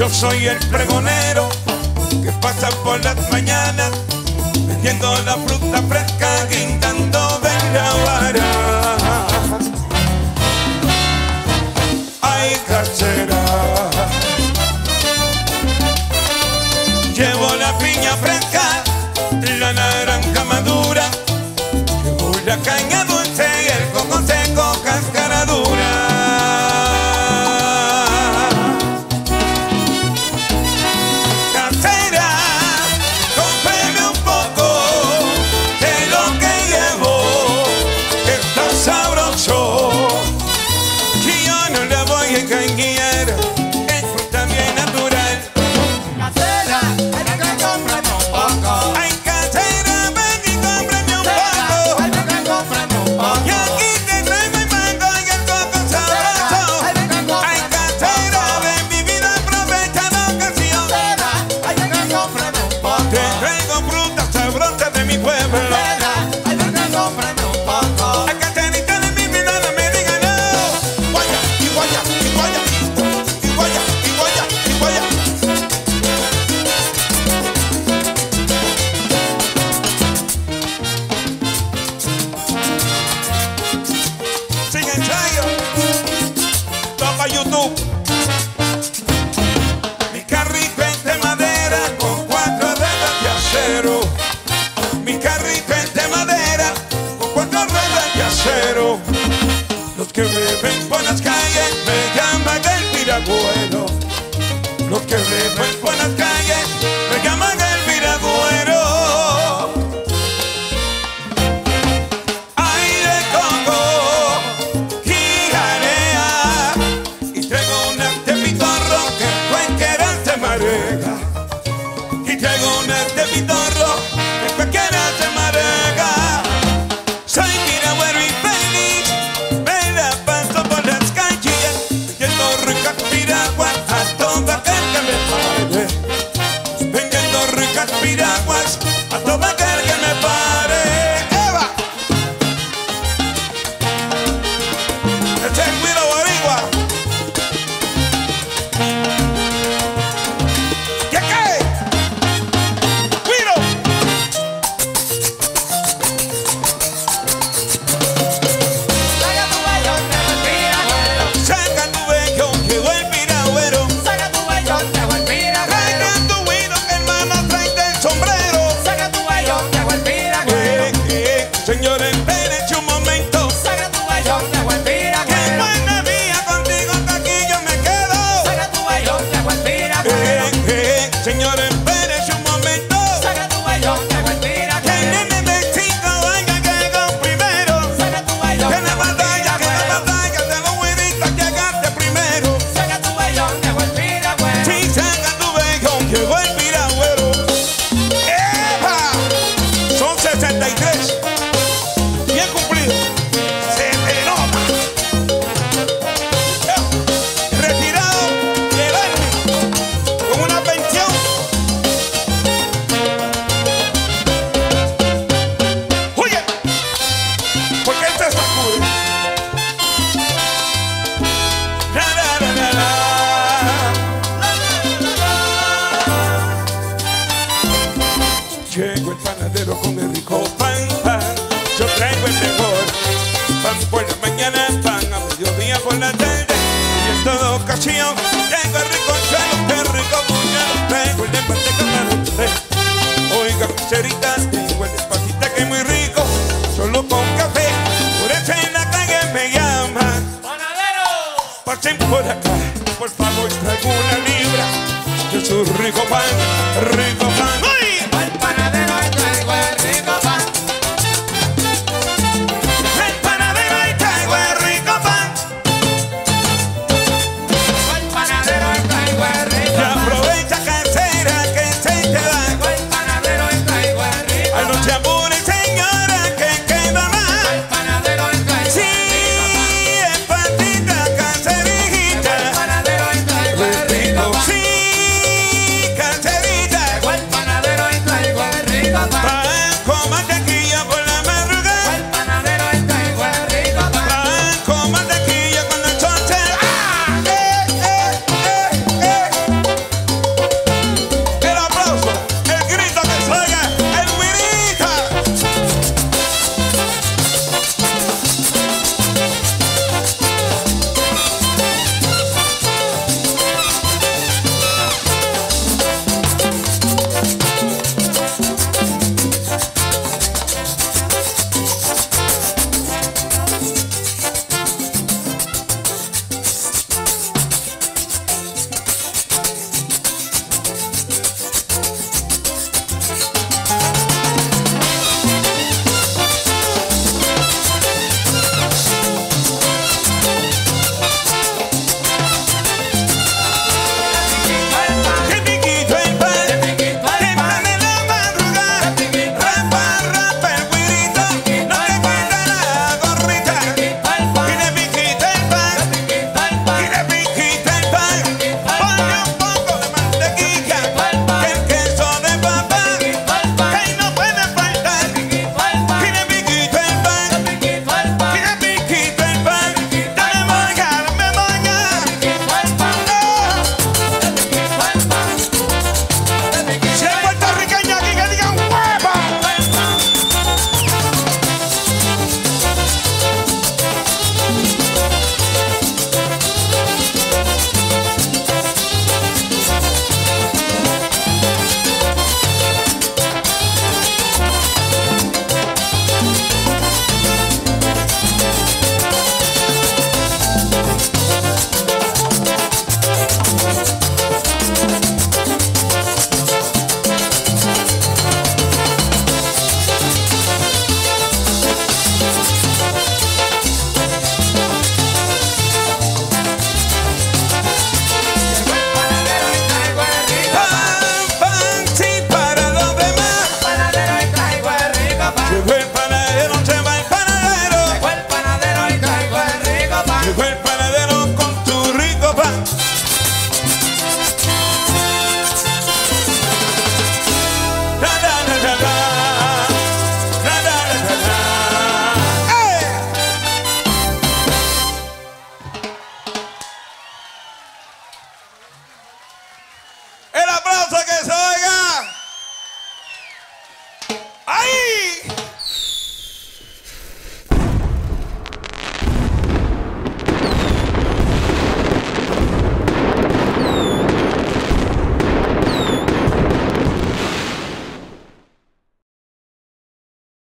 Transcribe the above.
Yo soy el pregonero que pasa por las mañanas vendiendo la fruta fresca guindando de la vara. Ay, carcera. Llevo la piña fresca, la naranja madura, llevo la caña dura. Los que beben por las calles me llaman el piragüero. Los que beben por las calles me llaman el su rico pan, rico pan.